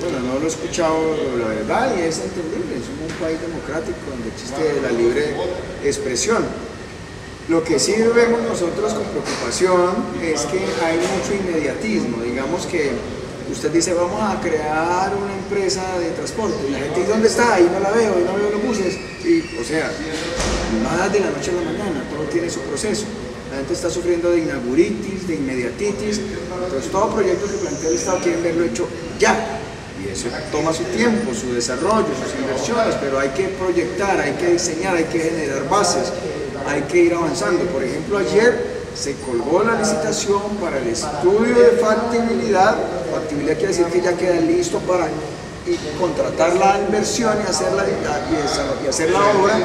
Bueno, no lo he escuchado, la verdad, y es entendible. Somos un país democrático donde existe la libre expresión. Lo que sí vemos nosotros con preocupación es que hay mucho inmediatismo. Digamos que usted dice, vamos a crear una empresa de transporte. Y la gente, ¿y dónde está? Ahí no la veo, ahí no veo los buses. Y, o sea, nada de la noche a la mañana, todo tiene su proceso. La gente está sufriendo de inauguritis, de inmediatitis. Entonces, todo proyecto que plantea el Estado quieren verlo hecho ya y eso toma su tiempo, su desarrollo, sus inversiones, pero hay que proyectar, hay que diseñar, hay que generar bases, hay que ir avanzando. Por ejemplo, ayer se colgó la licitación para el estudio de factibilidad, factibilidad quiere decir que ya queda listo para contratar la inversión y hacer la, y hacer la obra,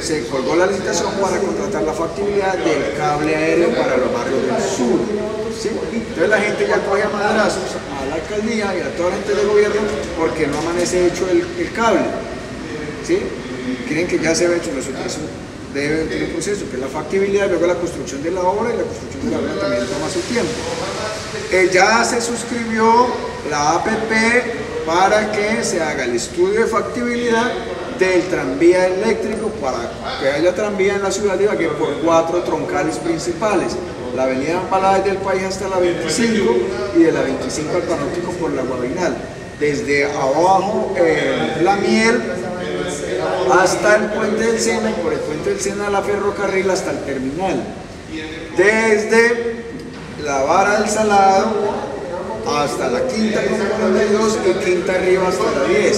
se, colgó la licitación para contratar la factibilidad del cable aéreo para los barrios del sur. Entonces la gente ya coge a madrazos a la alcaldía y a toda la gente del gobierno porque no amanece hecho el, cable. ¿sí? Creen que ya se ha hecho, eso debe tener un proceso, que es la factibilidad, luego la construcción de la obra y la construcción de la obra también toma su tiempo. Eh, ya se suscribió la APP para que se haga el estudio de factibilidad del tranvía eléctrico para que haya tranvía en la ciudad de Ibagué por cuatro troncales principales. La avenida Ampalá desde el país hasta la 25 y de la 25 al Panóptico por la Guavinal. Desde abajo, eh, La Miel, hasta el puente del Sena y por el puente del Sena a la ferrocarril hasta el terminal. Desde la vara del Salado hasta la quinta con 42 y quinta arriba hasta la 10.